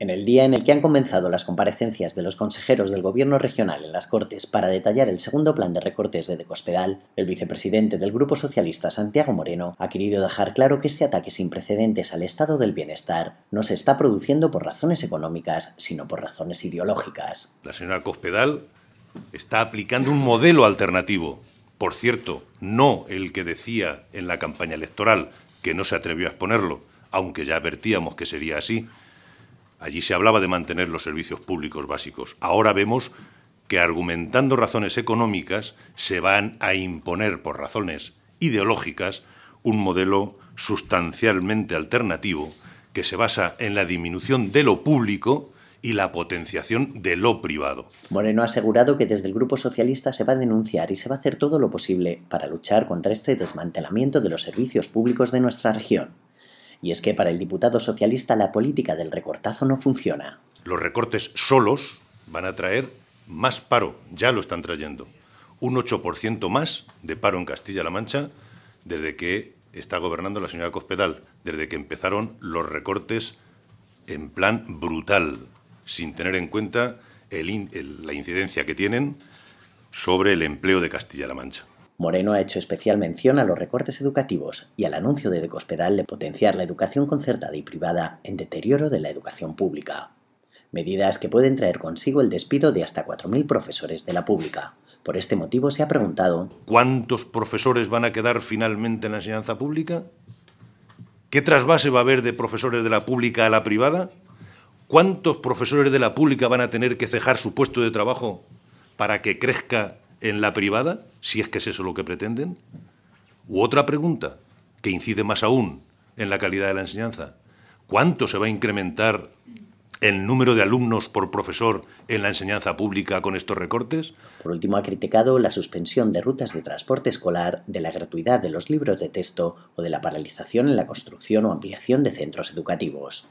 En el día en el que han comenzado las comparecencias de los consejeros del Gobierno regional en las Cortes para detallar el segundo plan de recortes de Decospedal, el vicepresidente del Grupo Socialista, Santiago Moreno, ha querido dejar claro que este ataque sin precedentes al estado del bienestar no se está produciendo por razones económicas, sino por razones ideológicas. La señora Cospedal está aplicando un modelo alternativo. Por cierto, no el que decía en la campaña electoral, que no se atrevió a exponerlo, aunque ya advertíamos que sería así, Allí se hablaba de mantener los servicios públicos básicos. Ahora vemos que argumentando razones económicas se van a imponer por razones ideológicas un modelo sustancialmente alternativo que se basa en la disminución de lo público y la potenciación de lo privado. Moreno ha asegurado que desde el Grupo Socialista se va a denunciar y se va a hacer todo lo posible para luchar contra este desmantelamiento de los servicios públicos de nuestra región. Y es que para el diputado socialista la política del recortazo no funciona. Los recortes solos van a traer más paro, ya lo están trayendo. Un 8% más de paro en Castilla-La Mancha desde que está gobernando la señora Cospedal, desde que empezaron los recortes en plan brutal, sin tener en cuenta la incidencia que tienen sobre el empleo de Castilla-La Mancha. Moreno ha hecho especial mención a los recortes educativos y al anuncio de Decospedal de potenciar la educación concertada y privada en deterioro de la educación pública. Medidas que pueden traer consigo el despido de hasta 4.000 profesores de la pública. Por este motivo se ha preguntado ¿Cuántos profesores van a quedar finalmente en la enseñanza pública? ¿Qué trasvase va a haber de profesores de la pública a la privada? ¿Cuántos profesores de la pública van a tener que cejar su puesto de trabajo para que crezca en la privada, si es que es eso lo que pretenden? U otra pregunta, que incide más aún en la calidad de la enseñanza. ¿Cuánto se va a incrementar el número de alumnos por profesor en la enseñanza pública con estos recortes? Por último, ha criticado la suspensión de rutas de transporte escolar, de la gratuidad de los libros de texto o de la paralización en la construcción o ampliación de centros educativos.